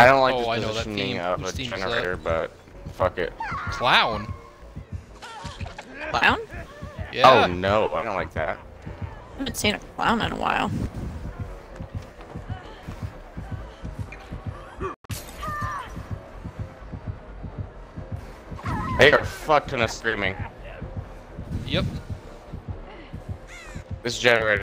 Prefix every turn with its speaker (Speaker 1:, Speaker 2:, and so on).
Speaker 1: I don't like
Speaker 2: Oh,
Speaker 1: the
Speaker 2: know that
Speaker 1: positioning
Speaker 2: theme.
Speaker 1: of
Speaker 2: Whose
Speaker 1: a generator, but fuck it.
Speaker 2: Clown.
Speaker 3: Clown?
Speaker 2: Yeah.
Speaker 1: Oh no, I don't like that.
Speaker 3: I haven't seen a clown in a while.
Speaker 1: They are fucked in a screaming.
Speaker 2: Yep.
Speaker 1: This generator